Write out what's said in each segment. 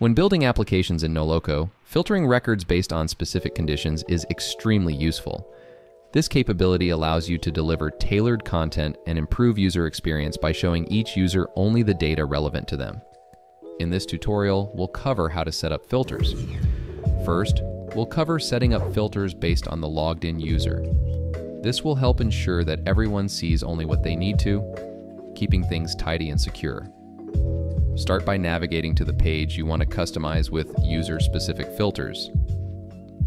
When building applications in NoLoco, filtering records based on specific conditions is extremely useful. This capability allows you to deliver tailored content and improve user experience by showing each user only the data relevant to them. In this tutorial, we'll cover how to set up filters. First, we'll cover setting up filters based on the logged in user. This will help ensure that everyone sees only what they need to, keeping things tidy and secure. Start by navigating to the page you want to customize with user-specific filters.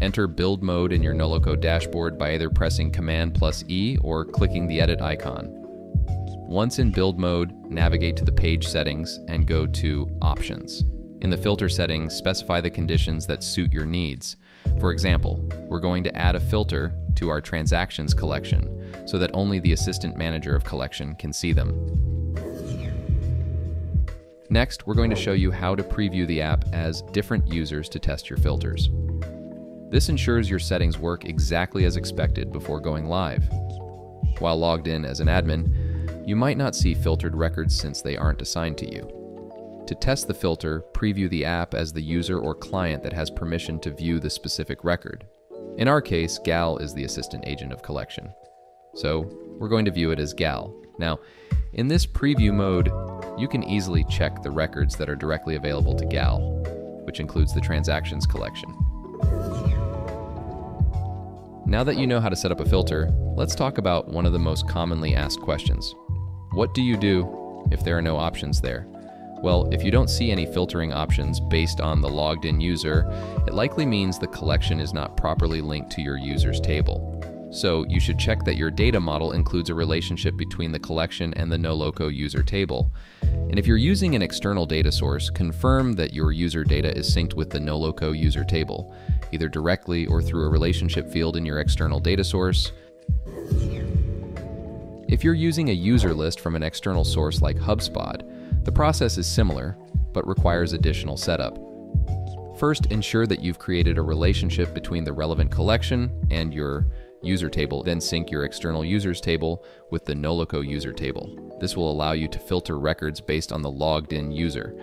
Enter build mode in your NoLoco dashboard by either pressing Command plus E or clicking the edit icon. Once in build mode, navigate to the page settings and go to Options. In the filter settings, specify the conditions that suit your needs. For example, we're going to add a filter to our transactions collection so that only the assistant manager of collection can see them. Next, we're going to show you how to preview the app as different users to test your filters. This ensures your settings work exactly as expected before going live. While logged in as an admin, you might not see filtered records since they aren't assigned to you. To test the filter, preview the app as the user or client that has permission to view the specific record. In our case, Gal is the assistant agent of collection. So we're going to view it as Gal. Now, in this preview mode, you can easily check the records that are directly available to GAL, which includes the transactions collection. Now that you know how to set up a filter, let's talk about one of the most commonly asked questions. What do you do if there are no options there? Well, if you don't see any filtering options based on the logged in user, it likely means the collection is not properly linked to your user's table. So you should check that your data model includes a relationship between the collection and the NoLoco user table. And if you're using an external data source, confirm that your user data is synced with the NoLoco user table, either directly or through a relationship field in your external data source. If you're using a user list from an external source like HubSpot, the process is similar, but requires additional setup. First, ensure that you've created a relationship between the relevant collection and your user table, then sync your external users table with the NoLoco user table. This will allow you to filter records based on the logged in user.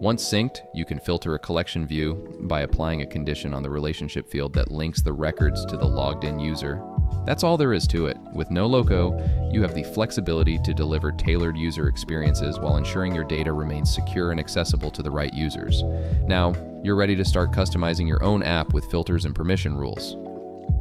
Once synced, you can filter a collection view by applying a condition on the relationship field that links the records to the logged in user. That's all there is to it. With NoLoco, you have the flexibility to deliver tailored user experiences while ensuring your data remains secure and accessible to the right users. Now, you're ready to start customizing your own app with filters and permission rules.